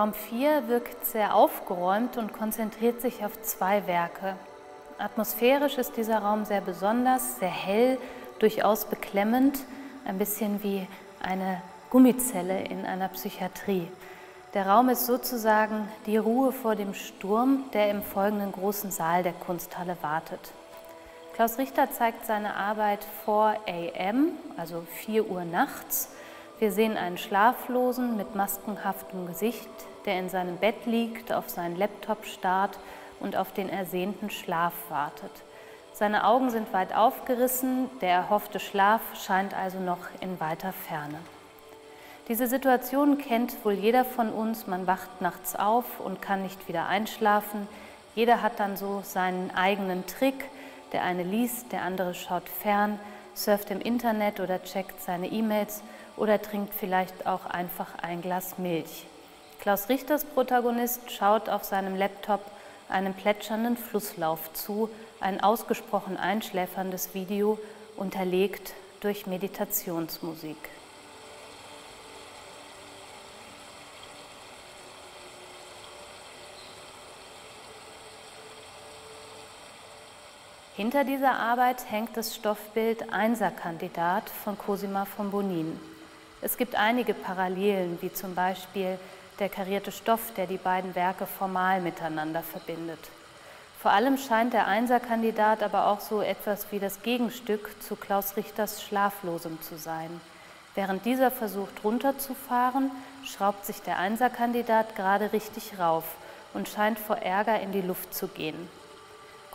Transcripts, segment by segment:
Raum 4 wirkt sehr aufgeräumt und konzentriert sich auf zwei Werke. Atmosphärisch ist dieser Raum sehr besonders, sehr hell, durchaus beklemmend, ein bisschen wie eine Gummizelle in einer Psychiatrie. Der Raum ist sozusagen die Ruhe vor dem Sturm, der im folgenden großen Saal der Kunsthalle wartet. Klaus Richter zeigt seine Arbeit vor AM, also 4 Uhr nachts. Wir sehen einen Schlaflosen mit maskenhaftem Gesicht, der in seinem Bett liegt, auf seinen Laptop starrt und auf den ersehnten Schlaf wartet. Seine Augen sind weit aufgerissen, der erhoffte Schlaf scheint also noch in weiter Ferne. Diese Situation kennt wohl jeder von uns. Man wacht nachts auf und kann nicht wieder einschlafen. Jeder hat dann so seinen eigenen Trick. Der eine liest, der andere schaut fern, surft im Internet oder checkt seine E-Mails oder trinkt vielleicht auch einfach ein Glas Milch. Klaus Richters Protagonist schaut auf seinem Laptop einem plätschernden Flusslauf zu, ein ausgesprochen einschläferndes Video, unterlegt durch Meditationsmusik. Hinter dieser Arbeit hängt das Stoffbild Einserkandidat von Cosima von Bonin. Es gibt einige Parallelen, wie zum Beispiel der karierte Stoff, der die beiden Werke formal miteinander verbindet. Vor allem scheint der Einserkandidat aber auch so etwas wie das Gegenstück zu Klaus Richters Schlaflosem zu sein. Während dieser versucht runterzufahren, schraubt sich der Einserkandidat gerade richtig rauf und scheint vor Ärger in die Luft zu gehen.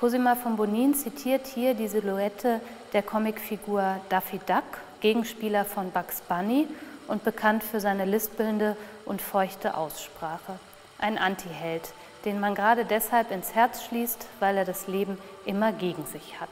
Cosima von Bonin zitiert hier die Silhouette der Comicfigur Daffy Duck, Gegenspieler von Bugs Bunny und bekannt für seine lispelnde und feuchte Aussprache. Ein Antiheld, den man gerade deshalb ins Herz schließt, weil er das Leben immer gegen sich hat.